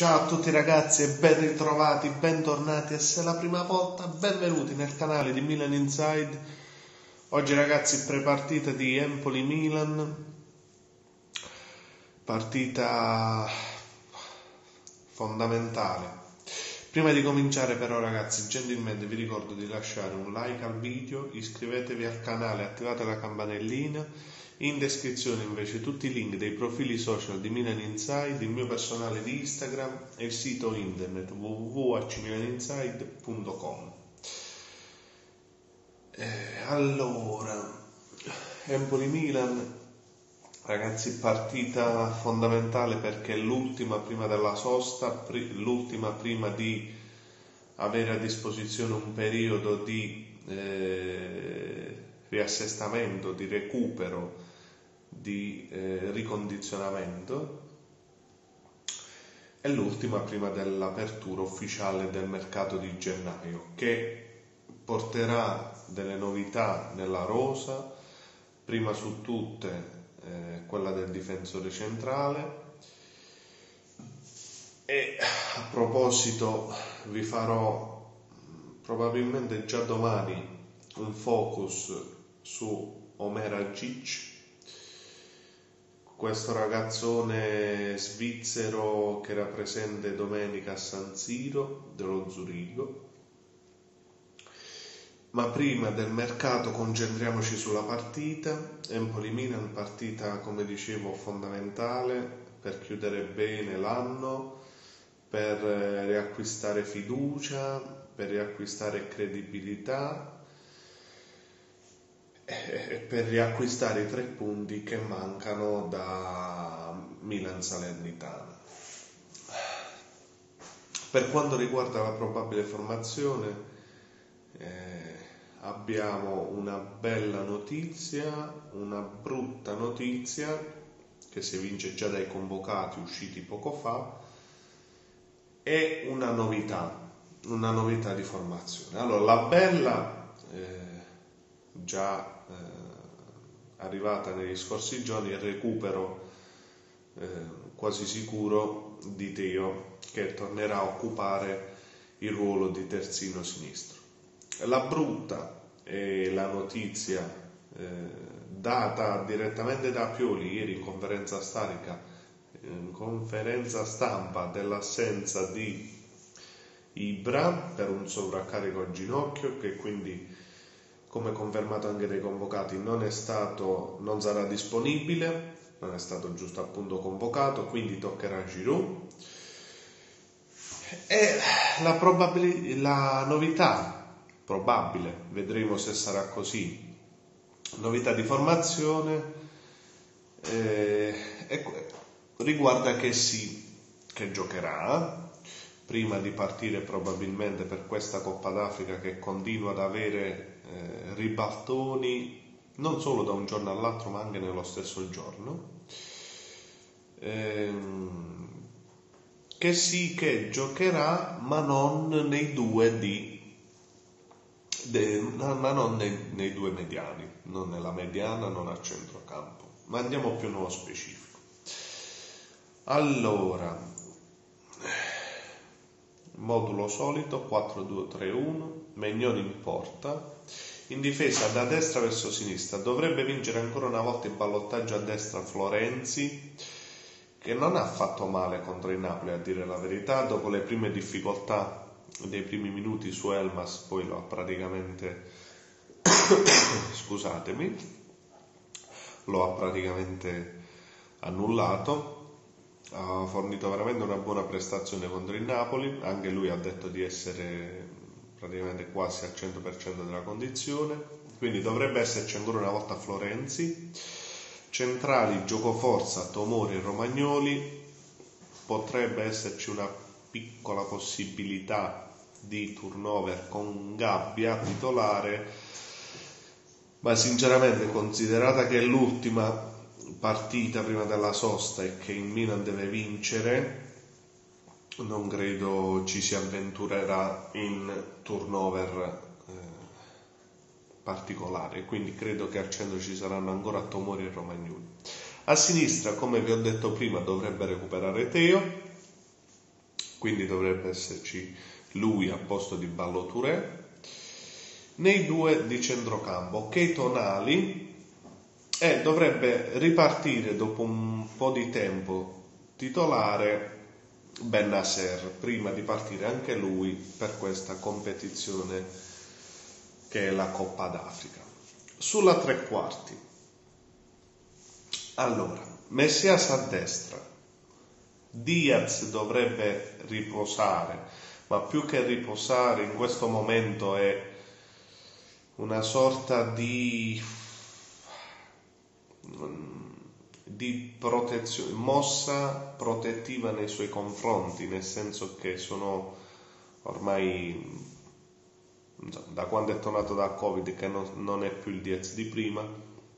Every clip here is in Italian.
Ciao a tutti ragazzi e ben ritrovati, bentornati e se è la prima volta benvenuti nel canale di Milan Inside. Oggi ragazzi prepartita di Empoli-Milan, partita fondamentale. Prima di cominciare però ragazzi gentilmente vi ricordo di lasciare un like al video, iscrivetevi al canale, attivate la campanellina in descrizione invece tutti i link dei profili social di Milan Inside, il mio personale di Instagram e il sito internet www.milaninside.com. Eh, allora, Empoli-Milan, ragazzi, partita fondamentale perché è l'ultima prima della sosta, l'ultima prima di avere a disposizione un periodo di eh, riassestamento, di recupero di eh, ricondizionamento. E l'ultima prima dell'apertura ufficiale del mercato di gennaio che porterà delle novità nella rosa, prima su tutte eh, quella del difensore centrale e a proposito vi farò probabilmente già domani un focus su Omer Agic questo ragazzone svizzero che era presente domenica a San Siro dello Zurigo. Ma prima del mercato concentriamoci sulla partita. Empoli-Milan, partita come dicevo fondamentale per chiudere bene l'anno, per riacquistare fiducia, per riacquistare credibilità e per riacquistare i tre punti che mancano da Milan Salernitana. Per quanto riguarda la probabile formazione, eh, abbiamo una bella notizia, una brutta notizia che si evince già dai convocati usciti poco fa e una novità, una novità di formazione. Allora, la bella eh, già eh, arrivata negli scorsi giorni il recupero eh, quasi sicuro di Teo che tornerà a occupare il ruolo di terzino sinistro. La brutta è la notizia eh, data direttamente da Pioli ieri in conferenza storica, in conferenza stampa dell'assenza di Ibra per un sovraccarico al ginocchio che quindi come confermato anche dai convocati, non, è stato, non sarà disponibile, non è stato giusto appunto convocato, quindi toccherà a Giroud. E la, la novità, probabile, vedremo se sarà così, novità di formazione eh, riguarda che sì, che giocherà, prima di partire probabilmente per questa Coppa d'Africa che continua ad avere eh, ribaltoni non solo da un giorno all'altro ma anche nello stesso giorno. Ehm, che sì che giocherà ma non nei due di de, ma non nei, nei, due mediani, non nella mediana, non a centrocampo, ma andiamo più nello specifico. Allora, modulo solito 4-2-3-1, Megnoni in porta, in difesa da destra verso sinistra, dovrebbe vincere ancora una volta il ballottaggio a destra Florenzi, che non ha fatto male contro il Napoli a dire la verità, dopo le prime difficoltà dei primi minuti su Elmas, poi lo ha praticamente scusatemi, lo praticamente annullato. Ha fornito veramente una buona prestazione contro il Napoli, anche lui ha detto di essere praticamente quasi al 100% della condizione, quindi dovrebbe esserci ancora una volta Florenzi, centrali giocoforza Tomori e Romagnoli, potrebbe esserci una piccola possibilità di turnover con Gabbia titolare, ma sinceramente considerata che è l'ultima partita prima della sosta e che il Milan deve vincere, non credo ci si avventurerà in turnover eh, particolare, quindi credo che al centro ci saranno ancora Tomori e Romagnoli. A sinistra, come vi ho detto prima, dovrebbe recuperare Teo quindi dovrebbe esserci lui a posto di Ballo Touré. Nei due di centrocampo, che tonali e dovrebbe ripartire dopo un po' di tempo titolare Ben Nasser prima di partire anche lui per questa competizione che è la Coppa d'Africa. Sulla tre quarti. Allora, Messias a destra. Diaz dovrebbe riposare, ma più che riposare in questo momento è una sorta di di protezione, mossa protettiva nei suoi confronti, nel senso che sono ormai da quando è tornato da Covid che non, non è più il Diaz di prima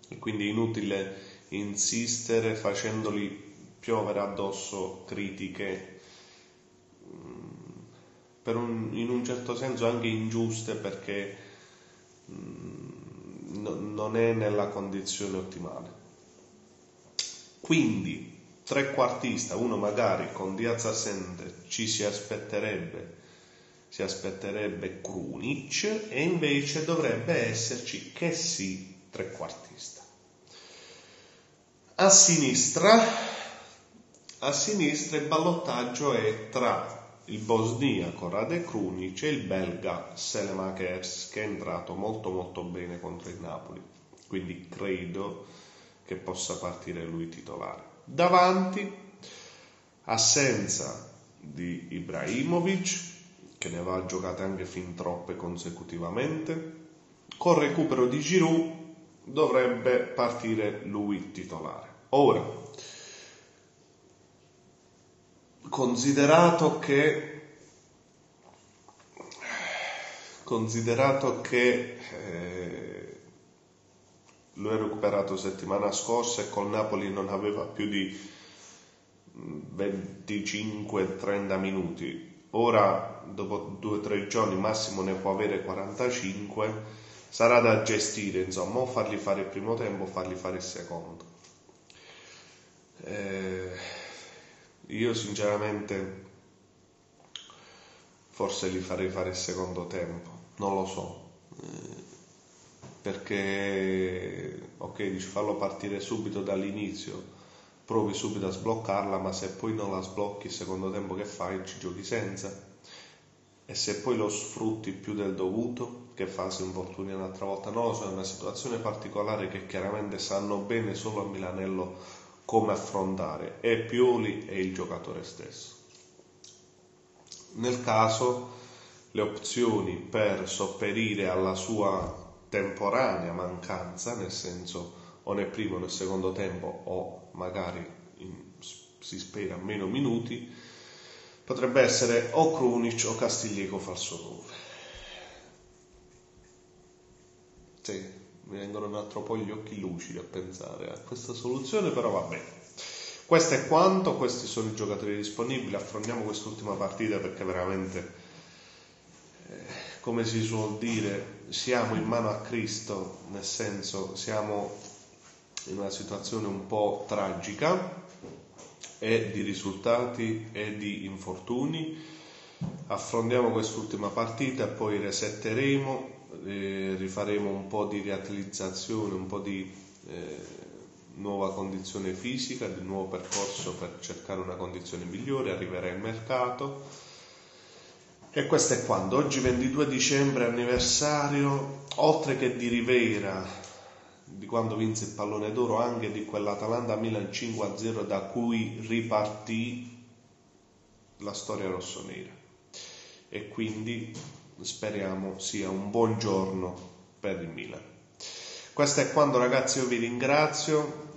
e quindi è inutile insistere facendogli piovere addosso critiche mm, un, in un certo senso anche ingiuste perché mm, non è nella condizione ottimale. Quindi, trequartista, uno magari con Diaz Ascendere ci si aspetterebbe, si aspetterebbe Krunic e invece dovrebbe esserci che sì trequartista. A sinistra, a sinistra il ballottaggio è tra il bosniaco Rade Krunic e il belga Selemakers che è entrato molto molto bene contro il Napoli. Quindi credo che possa partire lui titolare. Davanti, assenza di Ibrahimovic, che ne aveva giocate anche fin troppe consecutivamente, con recupero di Giroud dovrebbe partire lui titolare. Ora, considerato che considerato che eh, lo ha recuperato settimana scorsa e col Napoli non aveva più di 25-30 minuti. Ora, dopo due o tre giorni, massimo ne può avere 45. Sarà da gestire, insomma, o fargli fare il primo tempo o fargli fare il secondo. Eh, io sinceramente forse gli farei fare il secondo tempo, non lo so. Perché ok dici fallo partire subito dall'inizio provi subito a sbloccarla ma se poi non la sblocchi il secondo tempo che fai ci giochi senza e se poi lo sfrutti più del dovuto che fase infortuni un'altra volta non lo so è una situazione particolare che chiaramente sanno bene solo a Milanello come affrontare e Pioli e il giocatore stesso nel caso le opzioni per sopperire alla sua temporanea mancanza, nel senso o nel primo o nel secondo tempo o magari in, si spera meno minuti, potrebbe essere o Krunic o Castiglieco falso 9. Sì, mi vengono un altro po' gli occhi lucidi a pensare a questa soluzione, però va bene. Questo è quanto, questi sono i giocatori disponibili, affrontiamo quest'ultima partita perché veramente come si suol dire, siamo in mano a Cristo, nel senso siamo in una situazione un po' tragica e di risultati e di infortuni. Affrontiamo quest'ultima partita poi resetteremo, eh, rifaremo un po' di riattivizzazione, un po' di eh, nuova condizione fisica, di nuovo percorso per cercare una condizione migliore, arriverà il mercato e questo è quando? Oggi 22 dicembre, anniversario, oltre che di Rivera, di quando vinse il pallone d'oro, anche di quell'Atalanta Milan 5-0 da cui ripartì la storia rossonera. E quindi speriamo sia un buon giorno per il Milan. Questo è quando ragazzi io vi ringrazio,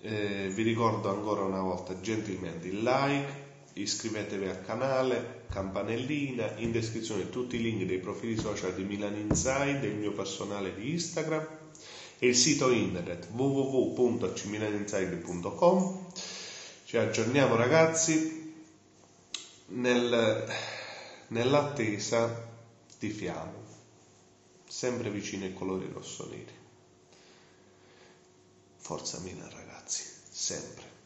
eh, vi ricordo ancora una volta gentilmente il like, iscrivetevi al canale, campanellina, in descrizione tutti i link dei profili social di Milan Inside, il mio personale di Instagram e il sito internet www.cmilaninside.com. Ci aggiorniamo ragazzi nel, nell'attesa di Fiamme, sempre vicino ai colori rossoneri. Forza Milan ragazzi, sempre.